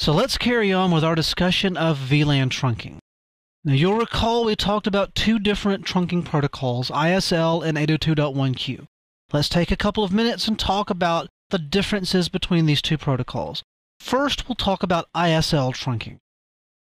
So let's carry on with our discussion of VLAN trunking. Now you'll recall we talked about two different trunking protocols, ISL and 802.1q. Let's take a couple of minutes and talk about the differences between these two protocols. First, we'll talk about ISL trunking.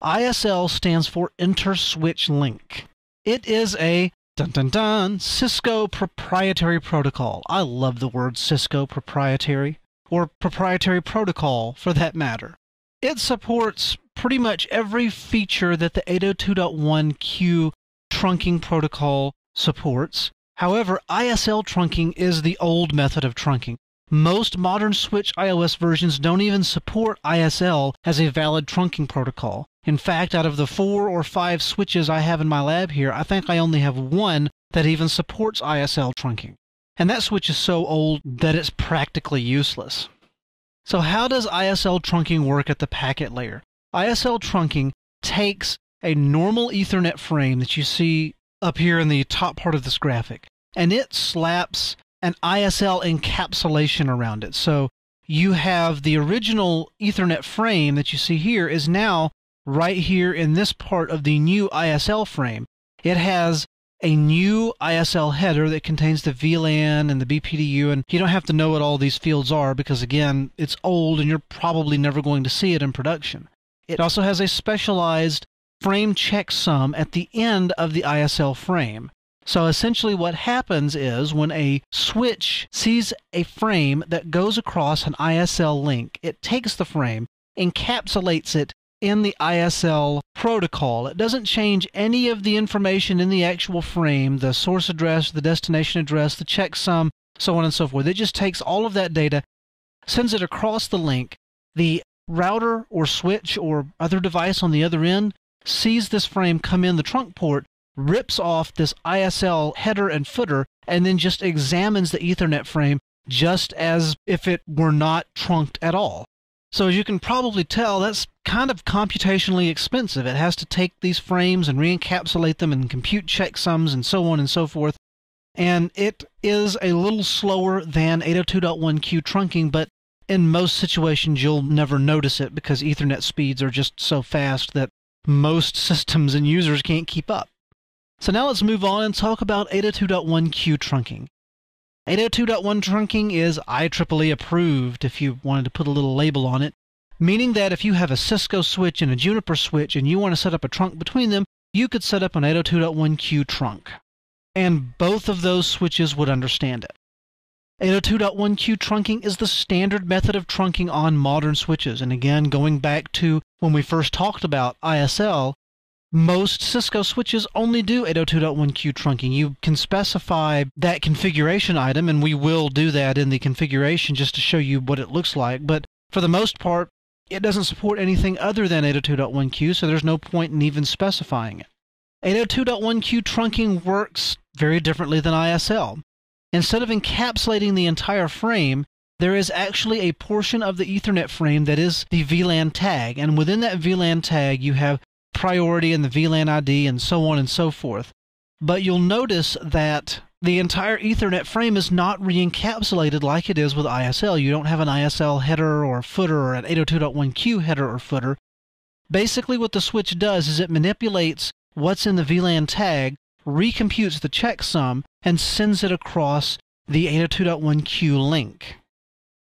ISL stands for Inter-Switch Link. It is a dun dun dun Cisco proprietary protocol. I love the word Cisco proprietary, or proprietary protocol for that matter. It supports pretty much every feature that the 802.1q trunking protocol supports. However, ISL trunking is the old method of trunking. Most modern Switch IOS versions don't even support ISL as a valid trunking protocol. In fact, out of the four or five switches I have in my lab here, I think I only have one that even supports ISL trunking. And that switch is so old that it's practically useless. So how does ISL trunking work at the packet layer? ISL trunking takes a normal Ethernet frame that you see up here in the top part of this graphic, and it slaps an ISL encapsulation around it. So you have the original Ethernet frame that you see here is now right here in this part of the new ISL frame. It has a new ISL header that contains the VLAN and the BPDU, and you don't have to know what all these fields are because, again, it's old and you're probably never going to see it in production. It also has a specialized frame checksum at the end of the ISL frame. So essentially, what happens is when a switch sees a frame that goes across an ISL link, it takes the frame, encapsulates it in the ISL protocol. It doesn't change any of the information in the actual frame, the source address, the destination address, the checksum, so on and so forth. It just takes all of that data, sends it across the link. The router or switch or other device on the other end sees this frame come in the trunk port, rips off this ISL header and footer, and then just examines the Ethernet frame just as if it were not trunked at all. So as you can probably tell, that's kind of computationally expensive. It has to take these frames and re-encapsulate them and compute checksums and so on and so forth. And it is a little slower than 802.1q trunking, but in most situations you'll never notice it because Ethernet speeds are just so fast that most systems and users can't keep up. So now let's move on and talk about 802.1q trunking. 802.1 trunking is IEEE approved if you wanted to put a little label on it, meaning that if you have a Cisco switch and a Juniper switch and you want to set up a trunk between them, you could set up an 802.1q trunk. And both of those switches would understand it. 802.1q trunking is the standard method of trunking on modern switches. And again, going back to when we first talked about ISL, most Cisco switches only do 802.1q trunking. You can specify that configuration item, and we will do that in the configuration just to show you what it looks like. But for the most part, it doesn't support anything other than 802.1q, so there's no point in even specifying it. 802.1q trunking works very differently than ISL. Instead of encapsulating the entire frame, there is actually a portion of the Ethernet frame that is the VLAN tag, and within that VLAN tag, you have priority and the VLAN ID and so on and so forth. But you'll notice that the entire Ethernet frame is not re-encapsulated like it is with ISL. You don't have an ISL header or footer or an 802.1q header or footer. Basically, what the switch does is it manipulates what's in the VLAN tag, recomputes the checksum, and sends it across the 802.1q link.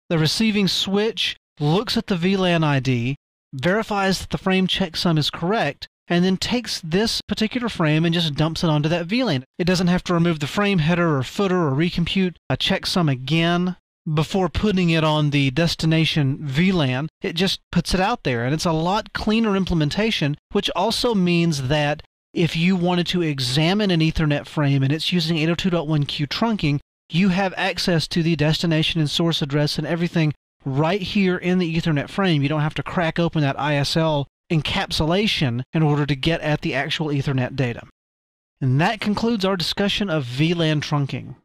The receiving switch looks at the VLAN ID, verifies that the frame checksum is correct, and then takes this particular frame and just dumps it onto that VLAN. It doesn't have to remove the frame header or footer or recompute a checksum again before putting it on the destination VLAN. It just puts it out there, and it's a lot cleaner implementation, which also means that if you wanted to examine an Ethernet frame and it's using 802.1q trunking, you have access to the destination and source address and everything right here in the Ethernet frame. You don't have to crack open that ISL encapsulation in order to get at the actual Ethernet data. And that concludes our discussion of VLAN trunking.